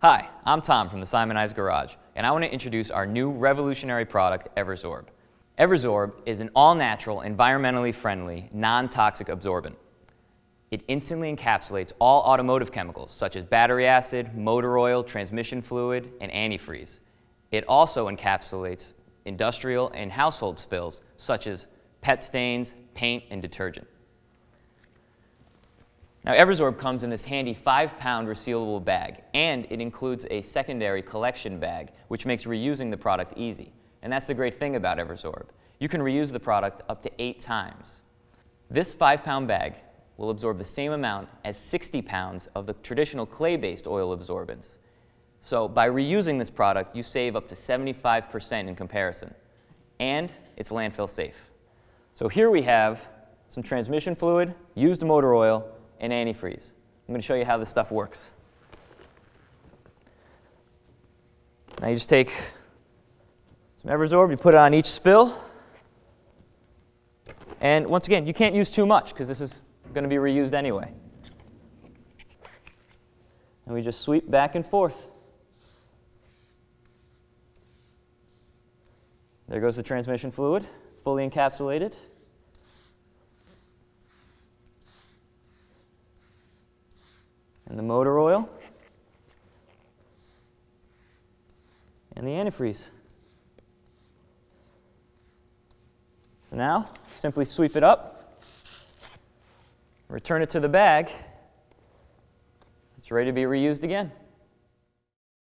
Hi, I'm Tom from the Simoniz Garage, and I want to introduce our new revolutionary product, EverZorb. EverZorb is an all-natural, environmentally friendly, non-toxic absorbent. It instantly encapsulates all automotive chemicals, such as battery acid, motor oil, transmission fluid, and antifreeze. It also encapsulates industrial and household spills, such as pet stains, paint, and detergent. Now, EverZorb comes in this handy five-pound resealable bag, and it includes a secondary collection bag, which makes reusing the product easy. And that's the great thing about EverZorb. You can reuse the product up to eight times. This five-pound bag will absorb the same amount as 60 pounds of the traditional clay-based oil absorbents. So by reusing this product, you save up to 75% in comparison. And it's landfill safe. So here we have some transmission fluid, used motor oil, and antifreeze. I'm going to show you how this stuff works. Now you just take some EverZorb, you put it on each spill. And once again, you can't use too much because this is going to be reused anyway. And we just sweep back and forth. There goes the transmission fluid, fully encapsulated. And the motor oil. And the antifreeze. So now, simply sweep it up, return it to the bag. It's ready to be reused again.